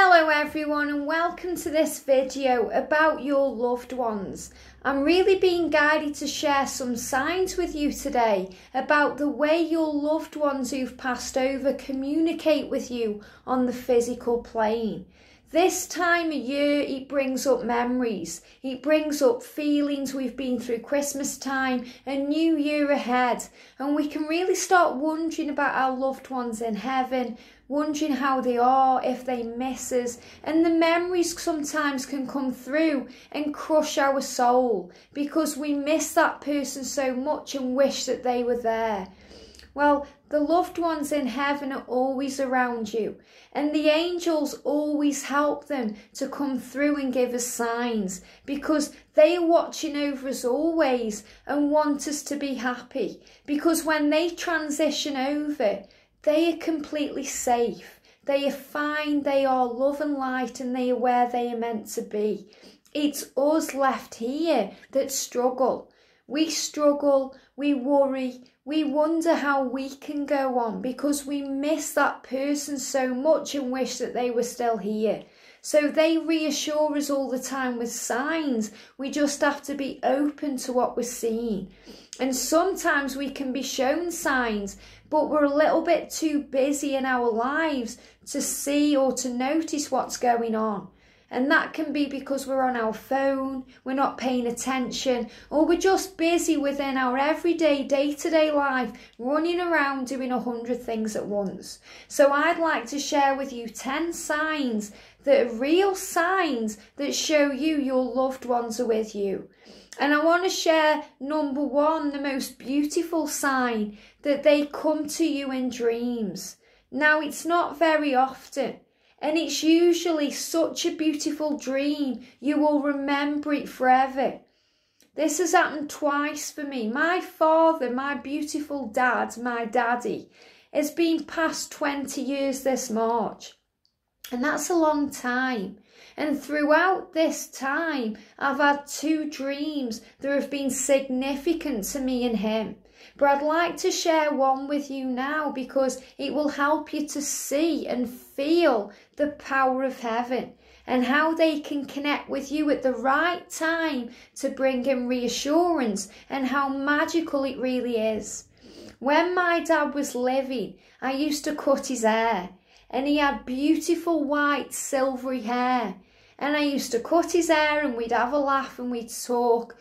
Hello everyone and welcome to this video about your loved ones. I'm really being guided to share some signs with you today about the way your loved ones who've passed over communicate with you on the physical plane. This time of year, it brings up memories. It brings up feelings we've been through Christmas time, a new year ahead, and we can really start wondering about our loved ones in heaven, wondering how they are, if they miss us, and the memories sometimes can come through and crush our soul because we miss that person so much and wish that they were there. Well, the loved ones in heaven are always around you, and the angels always help them to come through and give us signs because they are watching over us always and want us to be happy. Because when they transition over, they are completely safe. They are fine, they are love and light, and they are where they are meant to be. It's us left here that struggle. We struggle, we worry, we wonder how we can go on because we miss that person so much and wish that they were still here. So they reassure us all the time with signs. We just have to be open to what we're seeing. And sometimes we can be shown signs, but we're a little bit too busy in our lives to see or to notice what's going on. And that can be because we're on our phone, we're not paying attention, or we're just busy within our everyday, day to day life, running around doing a hundred things at once. So I'd like to share with you 10 signs that are real signs that show you your loved ones are with you. And I want to share number one, the most beautiful sign that they come to you in dreams. Now, it's not very often and it's usually such a beautiful dream, you will remember it forever. This has happened twice for me. My father, my beautiful dad, my daddy, has been past 20 years this March. And that's a long time. And throughout this time, I've had two dreams that have been significant to me and him. But I'd like to share one with you now because it will help you to see and feel the power of heaven and how they can connect with you at the right time to bring in reassurance and how magical it really is. When my dad was living, I used to cut his hair and he had beautiful white silvery hair. And I used to cut his hair and we'd have a laugh and we'd talk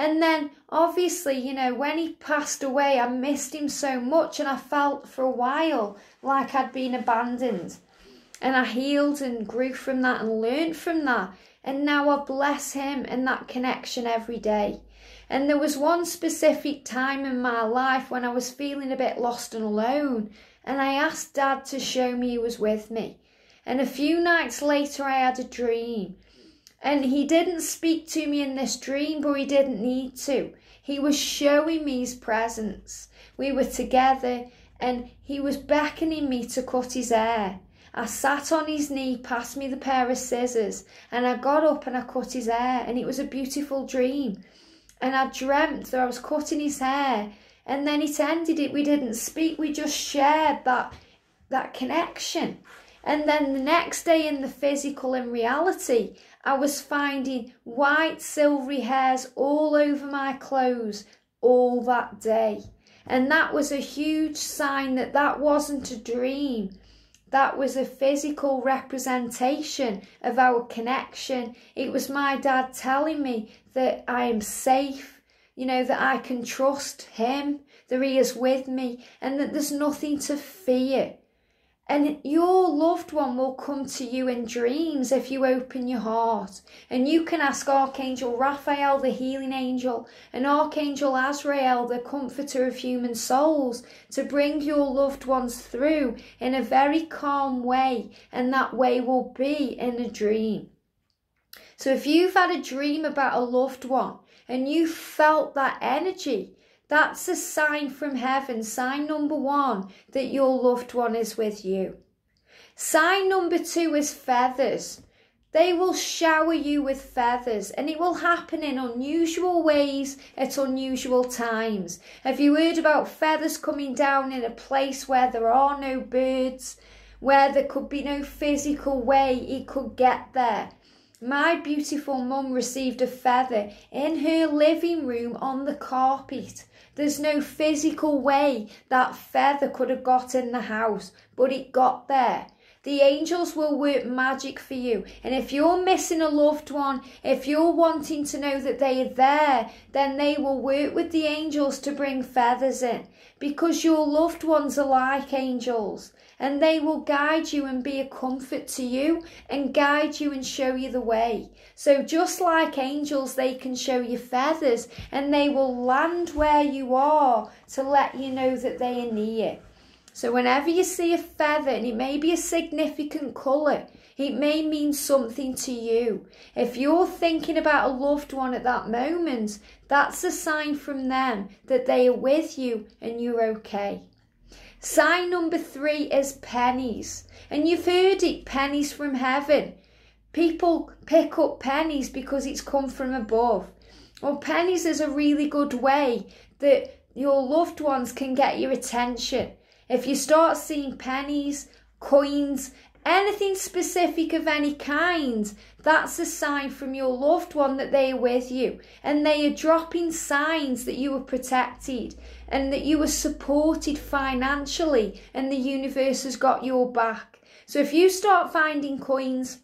and then, obviously, you know, when he passed away, I missed him so much and I felt for a while like I'd been abandoned. And I healed and grew from that and learned from that. And now I bless him and that connection every day. And there was one specific time in my life when I was feeling a bit lost and alone. And I asked Dad to show me he was with me. And a few nights later, I had a dream. And he didn't speak to me in this dream, but he didn't need to. He was showing me his presence. We were together and he was beckoning me to cut his hair. I sat on his knee, passed me the pair of scissors, and I got up and I cut his hair, and it was a beautiful dream. And I dreamt that I was cutting his hair, and then it ended it. We didn't speak, we just shared that that connection. And then the next day in the physical and reality, I was finding white silvery hairs all over my clothes all that day. And that was a huge sign that that wasn't a dream. That was a physical representation of our connection. It was my dad telling me that I am safe, you know, that I can trust him, that he is with me, and that there's nothing to fear. And your loved one will come to you in dreams if you open your heart. And you can ask Archangel Raphael, the healing angel, and Archangel Azrael, the comforter of human souls, to bring your loved ones through in a very calm way. And that way will be in a dream. So if you've had a dream about a loved one and you felt that energy, that's a sign from heaven, sign number one, that your loved one is with you. Sign number two is feathers. They will shower you with feathers and it will happen in unusual ways at unusual times. Have you heard about feathers coming down in a place where there are no birds? where there could be no physical way it could get there. My beautiful mum received a feather in her living room on the carpet. There's no physical way that feather could have got in the house, but it got there. The angels will work magic for you. And if you're missing a loved one, if you're wanting to know that they are there, then they will work with the angels to bring feathers in. Because your loved ones are like angels. And they will guide you and be a comfort to you and guide you and show you the way. So just like angels, they can show you feathers and they will land where you are to let you know that they are near. So whenever you see a feather, and it may be a significant colour, it may mean something to you. If you're thinking about a loved one at that moment, that's a sign from them that they are with you and you're okay. Sign number three is pennies. And you've heard it, pennies from heaven. People pick up pennies because it's come from above. Well, pennies is a really good way that your loved ones can get your attention. If you start seeing pennies, coins, anything specific of any kind, that's a sign from your loved one that they are with you and they are dropping signs that you are protected and that you are supported financially and the universe has got your back. So if you start finding coins,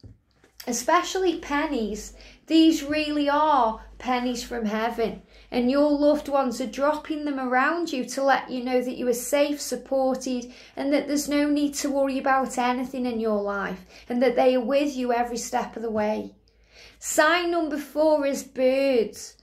especially pennies, these really are pennies from heaven and your loved ones are dropping them around you to let you know that you are safe, supported, and that there's no need to worry about anything in your life, and that they are with you every step of the way. Sign number four is birds.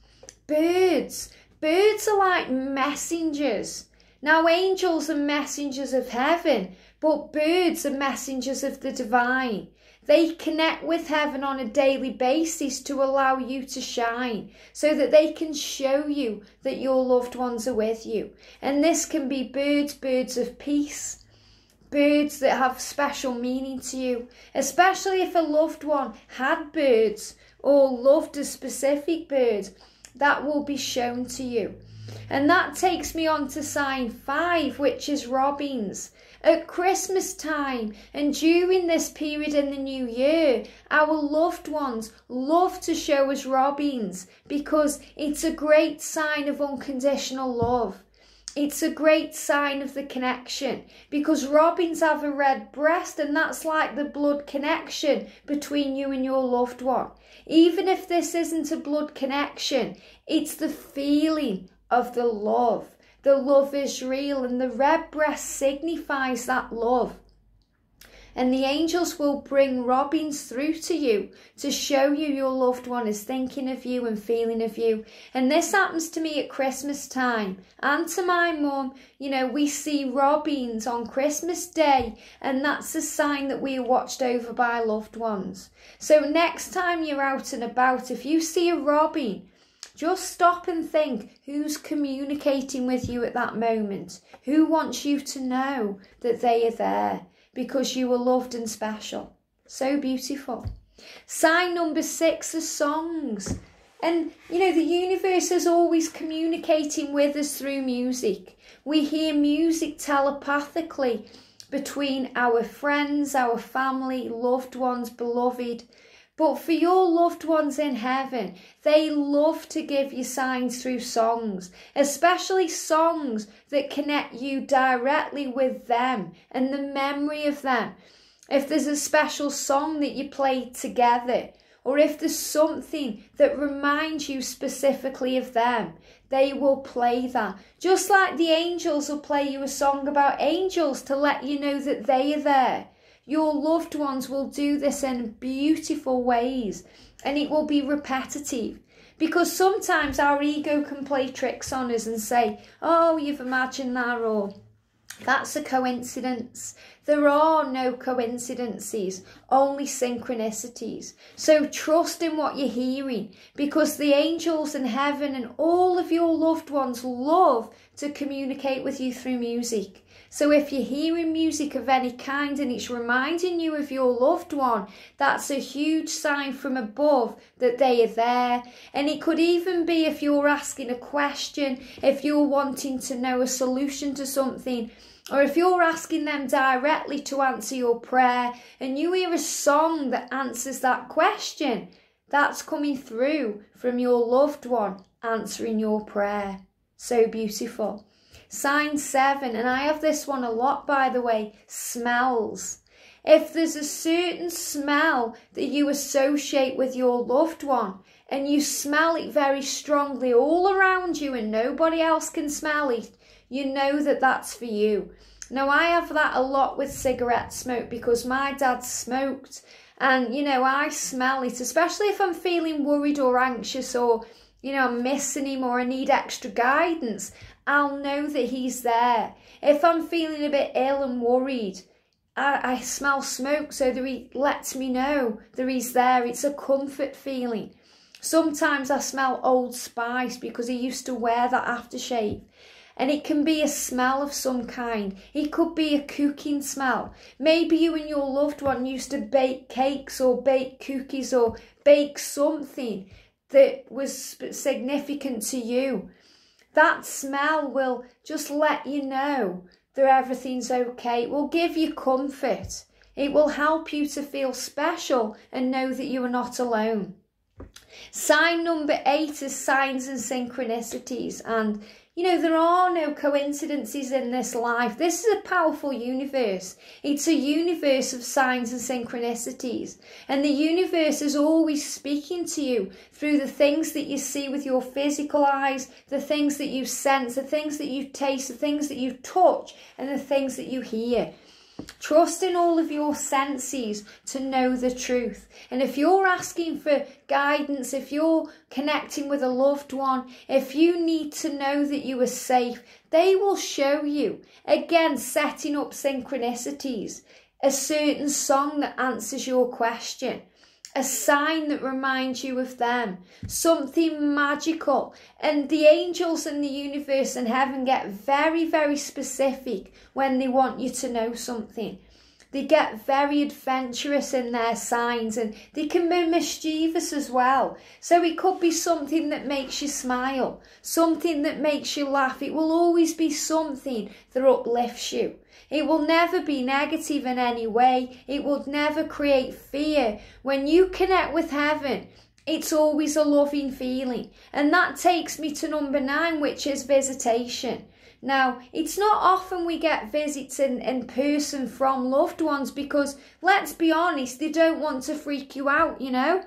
Birds. Birds are like messengers. Now, angels are messengers of heaven, but birds are messengers of the divine. They connect with heaven on a daily basis to allow you to shine so that they can show you that your loved ones are with you. And this can be birds, birds of peace, birds that have special meaning to you, especially if a loved one had birds or loved a specific bird, that will be shown to you. And that takes me on to sign five, which is robins. At Christmas time and during this period in the new year, our loved ones love to show us robins because it's a great sign of unconditional love. It's a great sign of the connection because robins have a red breast, and that's like the blood connection between you and your loved one. Even if this isn't a blood connection, it's the feeling of the love. The love is real, and the red breast signifies that love. And the angels will bring robins through to you to show you your loved one is thinking of you and feeling of you. And this happens to me at Christmas time and to my mum. You know, we see robins on Christmas Day, and that's a sign that we are watched over by loved ones. So next time you're out and about, if you see a robin, just stop and think who's communicating with you at that moment? Who wants you to know that they are there because you are loved and special? So beautiful. Sign number six is songs. And you know, the universe is always communicating with us through music. We hear music telepathically between our friends, our family, loved ones, beloved. But for your loved ones in heaven, they love to give you signs through songs, especially songs that connect you directly with them and the memory of them. If there's a special song that you play together, or if there's something that reminds you specifically of them, they will play that. Just like the angels will play you a song about angels to let you know that they are there. Your loved ones will do this in beautiful ways and it will be repetitive. Because sometimes our ego can play tricks on us and say, oh, you've imagined that, or that's a coincidence. There are no coincidences, only synchronicities. So trust in what you're hearing because the angels in heaven and all of your loved ones love to communicate with you through music. So if you're hearing music of any kind and it's reminding you of your loved one, that's a huge sign from above that they are there. And it could even be if you're asking a question, if you're wanting to know a solution to something, or if you're asking them directly to answer your prayer and you hear a song that answers that question, that's coming through from your loved one answering your prayer. So beautiful. Sign seven, and I have this one a lot by the way smells. If there's a certain smell that you associate with your loved one, and you smell it very strongly all around you, and nobody else can smell it, you know that that's for you. Now, I have that a lot with cigarette smoke because my dad smoked, and you know, I smell it, especially if I'm feeling worried or anxious or you know, I'm missing him or I need extra guidance. I'll know that he's there. If I'm feeling a bit ill and worried, I, I smell smoke so that he lets me know that he's there. It's a comfort feeling. Sometimes I smell Old Spice because he used to wear that aftershave. And it can be a smell of some kind. It could be a cooking smell. Maybe you and your loved one used to bake cakes or bake cookies or bake something that was significant to you. That smell will just let you know that everything's okay. It will give you comfort. It will help you to feel special and know that you are not alone. Sign number eight is signs and synchronicities. And you know, there are no coincidences in this life. This is a powerful universe. It's a universe of signs and synchronicities. And the universe is always speaking to you through the things that you see with your physical eyes, the things that you sense, the things that you taste, the things that you touch, and the things that you hear. Trust in all of your senses to know the truth. And if you're asking for guidance, if you're connecting with a loved one, if you need to know that you are safe, they will show you. Again, setting up synchronicities, a certain song that answers your question a sign that reminds you of them, something magical. And the angels in the universe and heaven get very, very specific when they want you to know something. They get very adventurous in their signs and they can be mischievous as well. So it could be something that makes you smile, something that makes you laugh. It will always be something that uplifts you. It will never be negative in any way. It will never create fear. When you connect with heaven, it's always a loving feeling. And that takes me to number nine, which is visitation. Now, it's not often we get visits in, in person from loved ones because, let's be honest, they don't want to freak you out, you know?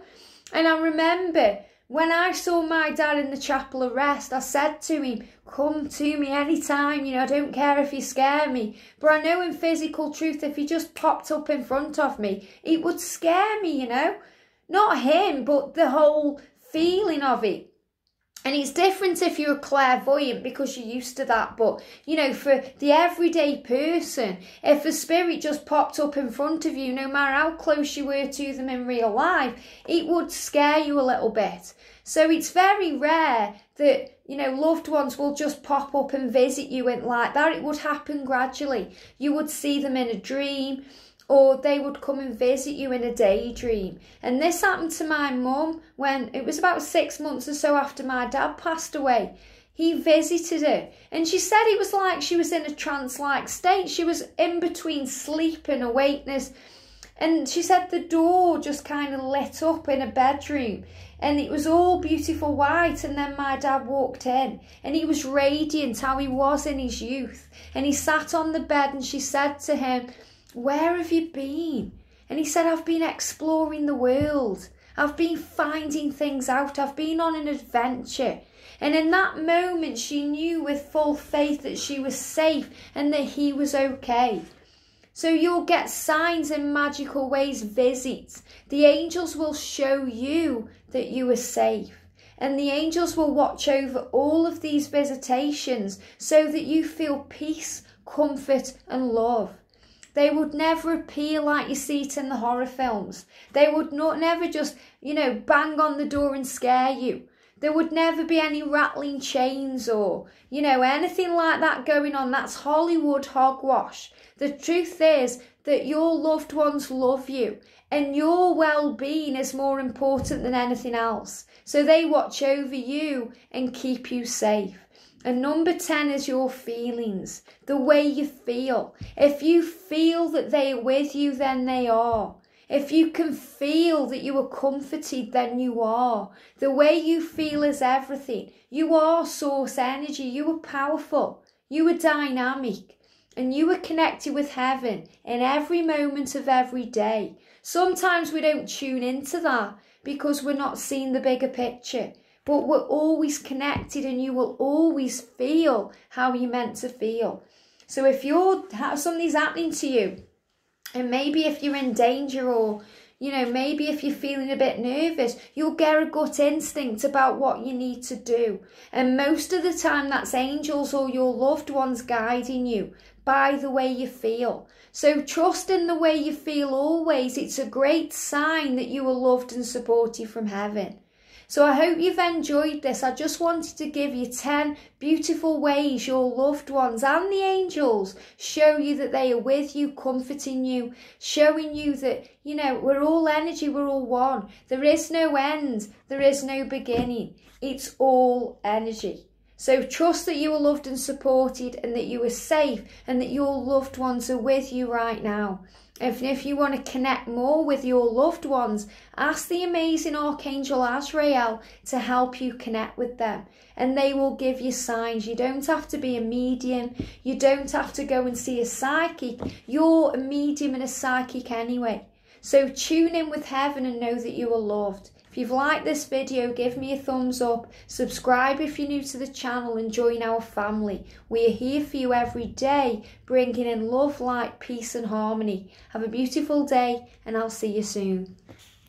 And I remember when I saw my dad in the chapel of rest, I said to him, Come to me anytime, you know, I don't care if you scare me. But I know in physical truth, if he just popped up in front of me, it would scare me, you know? Not him, but the whole feeling of it. And it's different if you're clairvoyant because you're used to that. But, you know, for the everyday person, if a spirit just popped up in front of you, no matter how close you were to them in real life, it would scare you a little bit. So it's very rare that, you know, loved ones will just pop up and visit you and like that. It would happen gradually. You would see them in a dream or they would come and visit you in a daydream. And this happened to my mum when it was about six months or so after my dad passed away. He visited her, and she said it was like she was in a trance like state. She was in between sleep and awakeness. And she said the door just kind of lit up in a bedroom and it was all beautiful white. And then my dad walked in and he was radiant how he was in his youth. And he sat on the bed and she said to him, where have you been? And he said, I've been exploring the world. I've been finding things out. I've been on an adventure. And in that moment, she knew with full faith that she was safe and that he was okay. So you'll get signs in magical ways, visits. The angels will show you that you are safe. And the angels will watch over all of these visitations so that you feel peace, comfort, and love. They would never appear like you see it in the horror films. They would not never just, you know, bang on the door and scare you. There would never be any rattling chains or, you know, anything like that going on. That's Hollywood hogwash. The truth is that your loved ones love you and your well being is more important than anything else. So they watch over you and keep you safe. And number 10 is your feelings, the way you feel. If you feel that they are with you, then they are. If you can feel that you are comforted, then you are. The way you feel is everything. You are source energy. You are powerful. You are dynamic. And you are connected with heaven in every moment of every day. Sometimes we don't tune into that because we're not seeing the bigger picture but we're always connected and you will always feel how you're meant to feel. So if you're something's happening to you, and maybe if you're in danger or you know, maybe if you're feeling a bit nervous, you'll get a gut instinct about what you need to do. And most of the time, that's angels or your loved ones guiding you by the way you feel. So trust in the way you feel always. It's a great sign that you are loved and supported from heaven. So I hope you've enjoyed this. I just wanted to give you 10 beautiful ways your loved ones and the angels show you that they are with you, comforting you, showing you that, you know, we're all energy, we're all one. There is no end, there is no beginning. It's all energy. So trust that you are loved and supported and that you are safe and that your loved ones are with you right now. If, if you want to connect more with your loved ones, ask the amazing Archangel Azrael to help you connect with them. And they will give you signs. You don't have to be a medium. You don't have to go and see a psychic. You're a medium and a psychic anyway. So tune in with heaven and know that you are loved. If you've liked this video, give me a thumbs up, subscribe if you're new to the channel and join our family. We are here for you every day, bringing in love, light, peace and harmony. Have a beautiful day and I'll see you soon.